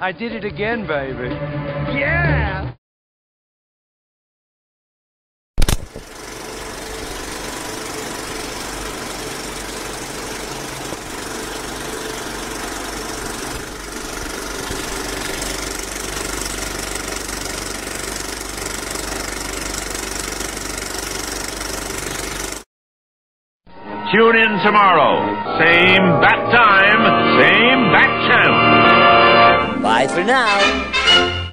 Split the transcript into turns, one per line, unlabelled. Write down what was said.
I did it again, baby.
Yeah!
Tune in tomorrow. Same bat time, same bat.
Bye for now.